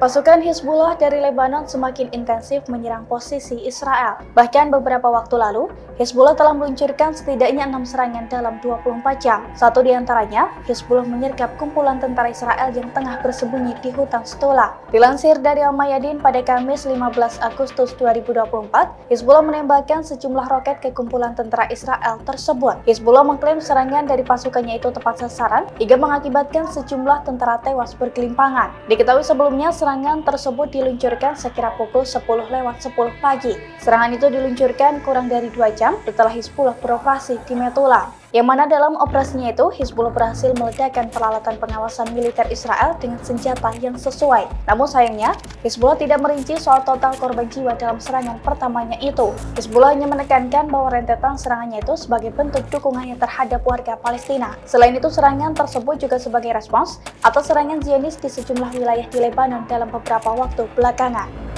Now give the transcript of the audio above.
Pasukan Hizbullah dari Lebanon semakin intensif menyerang posisi Israel. Bahkan beberapa waktu lalu, Hizbullah telah meluncurkan setidaknya enam serangan dalam 24 jam. Satu di antaranya, Hizbullah menyergap kumpulan tentara Israel yang tengah bersembunyi di hutan Stola. Dilansir dari Al-Mayadin pada Kamis 15 Agustus 2024, Hizbullah menembakkan sejumlah roket ke kumpulan tentara Israel tersebut. Hizbullah mengklaim serangan dari pasukannya itu tepat sasaran hingga mengakibatkan sejumlah tentara tewas berkelimpangan. Diketahui sebelumnya serangan tersebut diluncurkan sekira pukul 10 lewat 10 pagi. Serangan itu diluncurkan kurang dari dua jam setelah Hizbullah beroperasi di Metula yang mana dalam operasinya itu Hizbullah berhasil meledakkan peralatan pengawasan militer Israel dengan senjata yang sesuai. Namun sayangnya, Hizbullah tidak merinci soal total korban jiwa dalam serangan pertamanya itu. Hizbullah hanya menekankan bahwa rentetan serangannya itu sebagai bentuk dukungannya terhadap warga Palestina. Selain itu, serangan tersebut juga sebagai respons atas serangan Zionis di sejumlah wilayah di Lebanon dalam beberapa waktu belakangan.